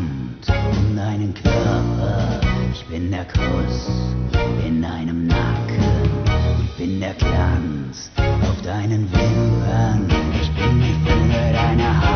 Hand um deinen Körper. Ich bin der Kuss in deinem Nacken. Ich bin der Glanz auf deinen Wimpern. Ich bin die Fülle deiner Hand.